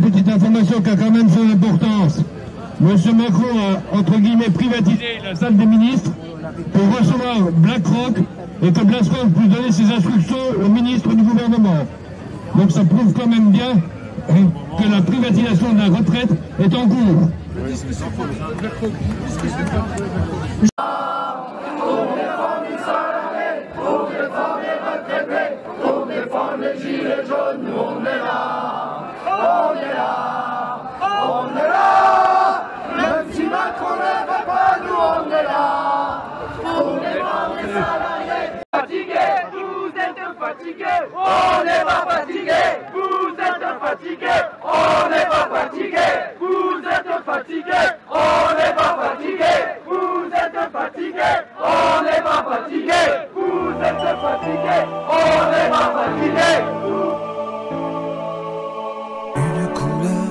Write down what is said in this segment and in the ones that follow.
petite information qui a quand même son importance. Monsieur Macron a, entre guillemets, privatisé la salle des ministres pour recevoir BlackRock et que BlackRock puisse donner ses instructions au ministre du gouvernement. Donc ça prouve quand même bien que la privatisation de la retraite est en cours. Pour défendre les gilets jaunes, on est là, on est là, on est là. Même si Macron ne veut pas, nous on est là. Pour défendre les salariés. Fatigués, vous êtes fatigués, on n'est pas fatigués. Vous êtes fatigués, on n'est pas fatigués. Vous êtes fatigués, on n'est pas fatigués. Vous êtes fatigués, on n'est pas fatigués. Vous êtes fatigués, on n'est pas fatigués. Une couleur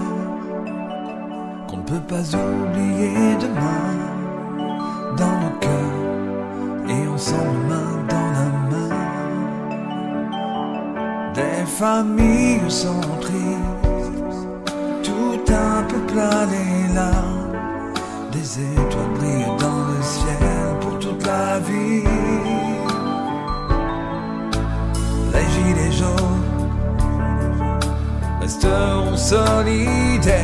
qu'on ne peut pas oublier demain dans nos cœurs et ensemble Des familles sont tristes, tout un peu plein les larmes, des étoiles brillent dans le ciel pour toute la vie. Les gilets jaunes resteront solidaires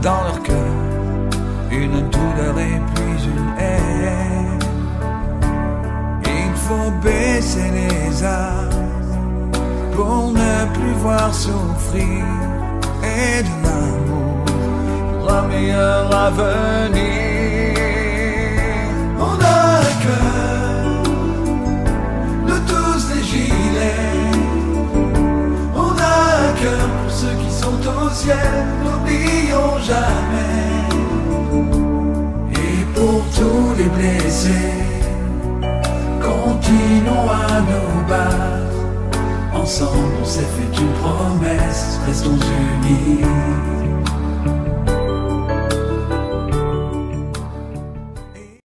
dans leur cœur. Une douleur et puis une haine. Il faut baisser les armes pour ne plus voir souffrir et de l'amour pour un meilleur avenir. On a le cœur de tous les gilets. On a un cœur pour ceux qui sont au ciel, n'oublions jamais. Et pour tous les blessés, continuons à nous battre. Ensemble, on s'est fait une promesse, restons unis.